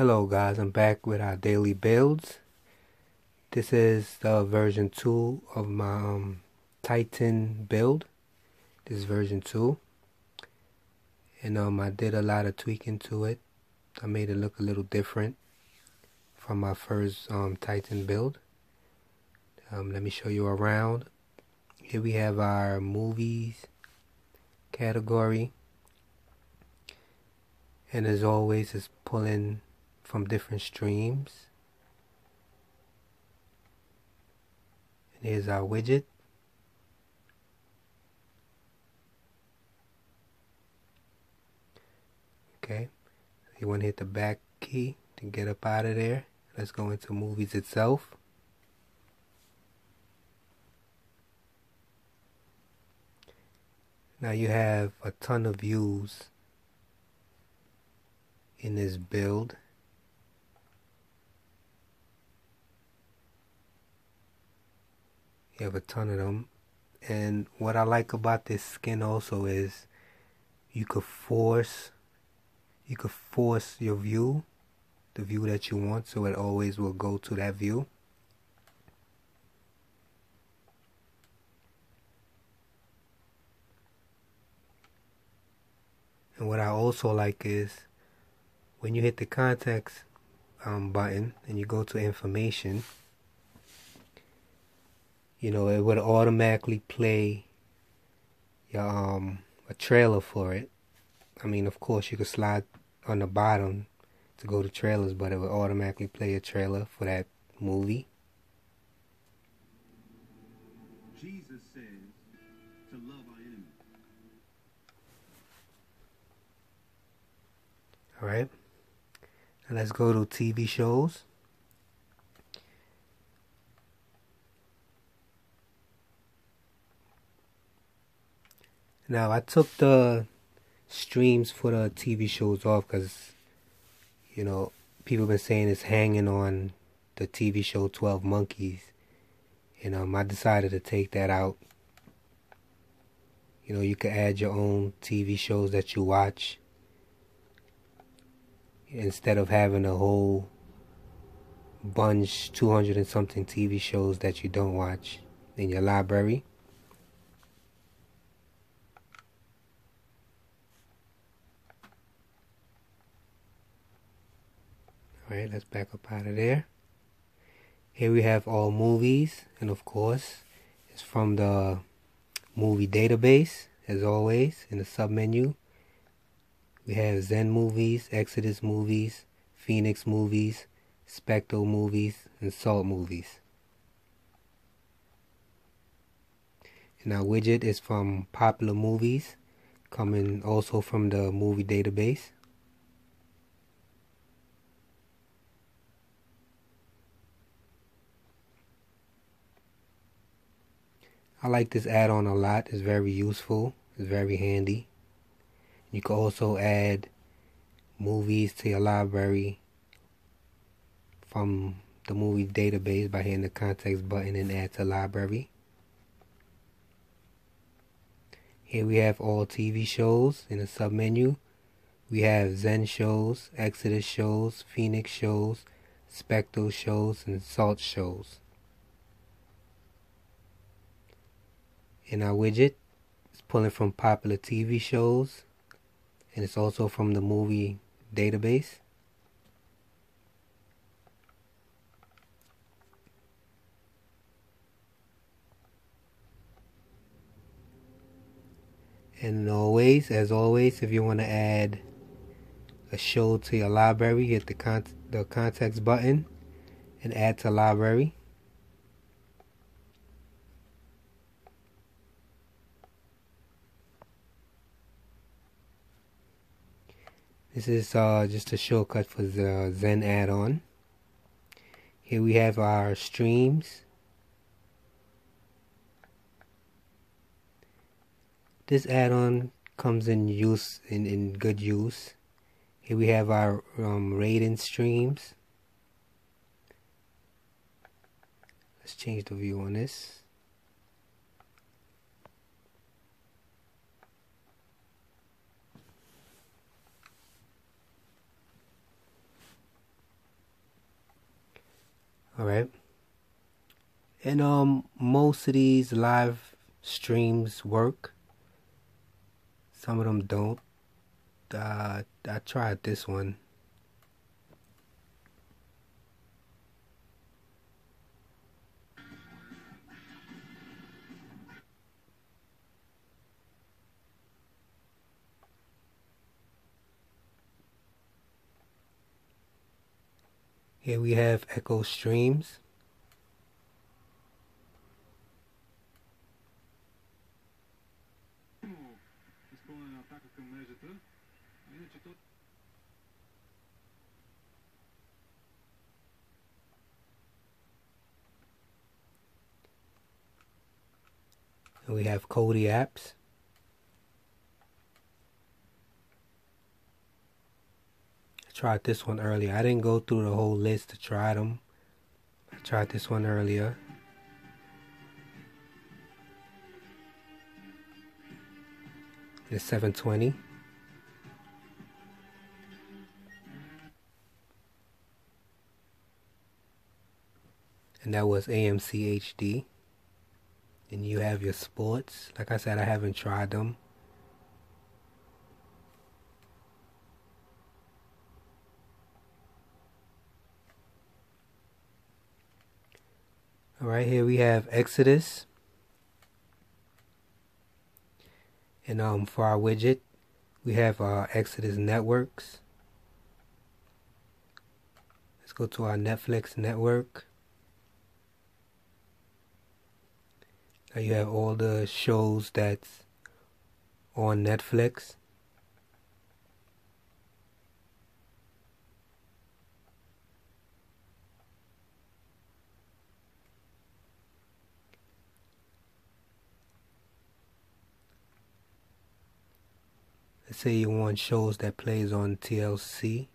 Hello guys, I'm back with our daily builds. This is the version 2 of my um, Titan build. This is version 2. And um, I did a lot of tweaking to it. I made it look a little different from my first um, Titan build. Um, let me show you around. Here we have our movies category. And as always, it's pulling from different streams. And here's our widget. Okay, you want to hit the back key to get up out of there. Let's go into movies itself. Now you have a ton of views in this build. You have a ton of them. And what I like about this skin also is you could force you could force your view, the view that you want, so it always will go to that view. And what I also like is when you hit the context um, button and you go to information, you know, it would automatically play your, um, a trailer for it. I mean, of course, you could slide on the bottom to go to trailers, but it would automatically play a trailer for that movie. Jesus says to love our enemies. All right. Now let's go to TV shows. Now I took the streams for the TV shows off because, you know, people been saying it's hanging on the TV show 12 Monkeys. And um, I decided to take that out. You know, you can add your own TV shows that you watch. Instead of having a whole bunch, 200 and something TV shows that you don't watch in your library. Let's back up out of there. Here we have all movies, and of course, it's from the movie database, as always, in the submenu. We have Zen movies, Exodus movies, Phoenix movies, Specto movies, and Salt movies. And our widget is from popular movies, coming also from the movie database. I like this add-on a lot. It's very useful. It's very handy. You can also add movies to your library from the movie database by hitting the context button and add to library. Here we have all TV shows in the submenu. We have Zen shows, Exodus shows, Phoenix shows, Specto shows, and Salt shows. In our widget. It's pulling from popular TV shows and it's also from the movie database. And always, as always, if you want to add a show to your library, hit the, con the context button and add to library. This is uh, just a shortcut for the Zen add-on. Here we have our streams. This add-on comes in use in, in good use. Here we have our um, rating streams. Let's change the view on this. Alright. And um most of these live streams work. Some of them don't. Uh, I tried this one. Here we have Echo Streams. We have Kodi apps. I tried this one earlier. I didn't go through the whole list to try them. I tried this one earlier. It's 720. And that was AMC HD. And you have your sports. Like I said, I haven't tried them. All right, here we have Exodus. And um, for our widget, we have our Exodus Networks. Let's go to our Netflix network. Now you have all the shows that's on Netflix. Let's say you want shows that plays on TLC.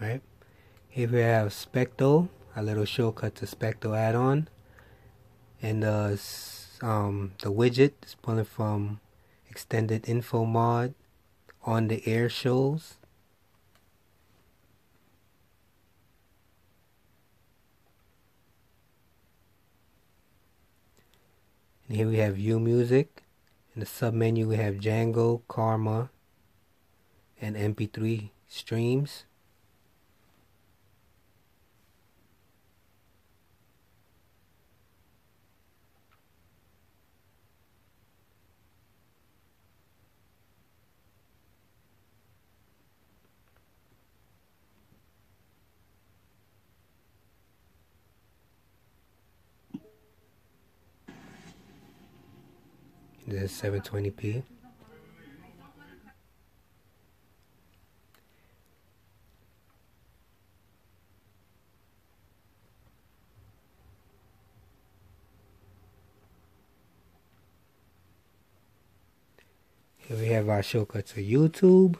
right? Here we have Specto, a little shortcut to Specto add-on. And uh, um, the widget is pulling from extended info mod on the air shows. And here we have View Music. In the submenu we have Django, Karma, and MP3 streams. This is 720p. Here we have our shortcut to YouTube.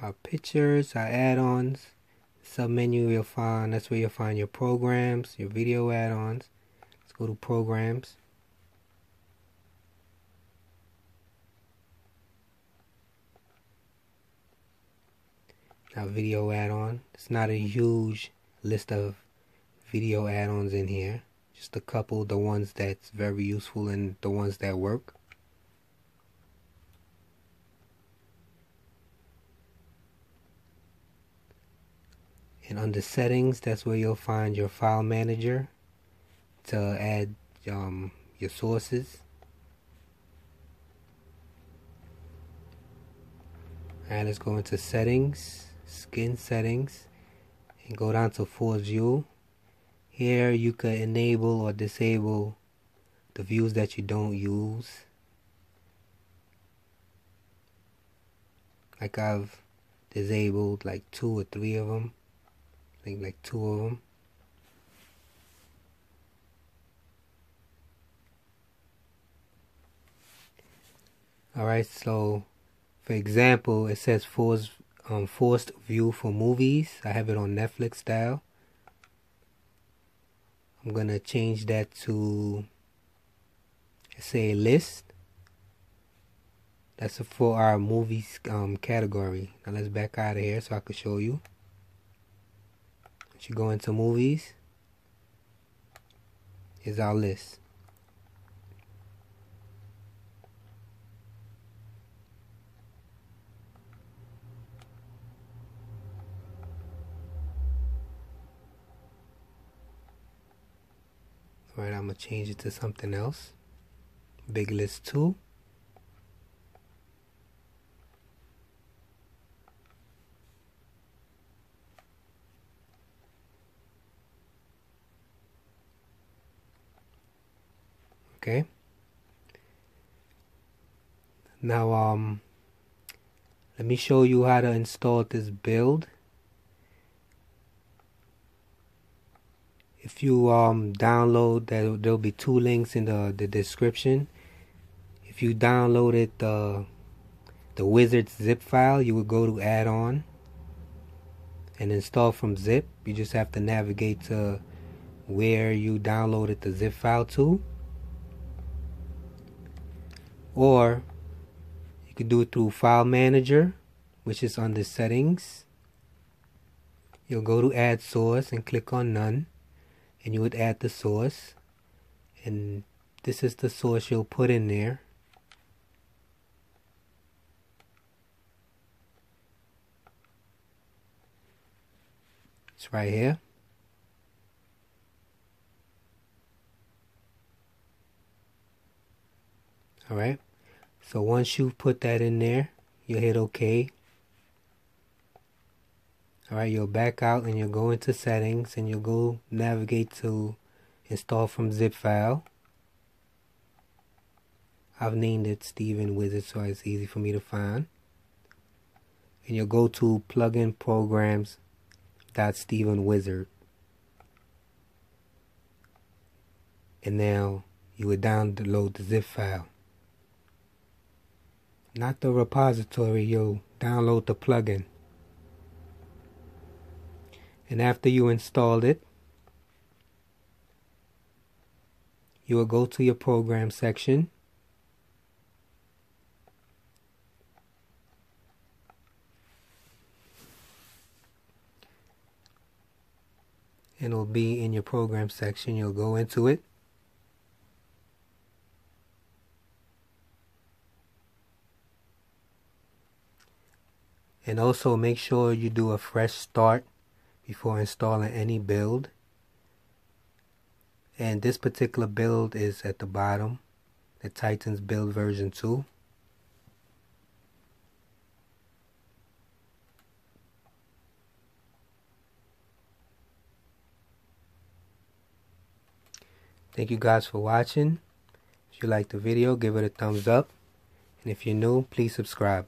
Our pictures, our add-ons submenu you'll find that's where you'll find your programs your video add-ons. Let's go to programs. Now video add-on. It's not a huge list of video add-ons in here. Just a couple the ones that's very useful and the ones that work and under settings that's where you'll find your file manager to add um, your sources. And let's go into settings skin settings and go down to force view. Here you can enable or disable the views that you don't use. Like I've disabled like two or three of them think like two of them. Alright, so for example, it says force um, forced view for movies. I have it on Netflix style. I'm going to change that to, say, list. That's a for our movies um, category. Now let's back out of here so I can show you. Once you go into movies, is our list. Alright, I'm to change it to something else. Big list 2. Okay. Now, um, let me show you how to install this build. if you um, download that there'll be two links in the, the description if you downloaded the the wizard zip file you would go to add-on and install from zip you just have to navigate to where you downloaded the zip file to or you could do it through file manager which is under settings. You'll go to add source and click on none and you would add the source. And this is the source you'll put in there. It's right here. Alright so once you've put that in there you hit OK Alright, you'll back out and you'll go into settings and you'll go navigate to install from zip file. I've named it Steven Wizard so it's easy for me to find. And you'll go to plugin programs dot Steven Wizard. And now you would download the zip file. Not the repository, you'll download the plugin. And after you installed it you will go to your program section. And it'll be in your program section. You'll go into it and also make sure you do a fresh start before installing any build and this particular build is at the bottom the Titans build version 2 Thank you guys for watching. If you liked the video, give it a thumbs up. And if you're new, please subscribe.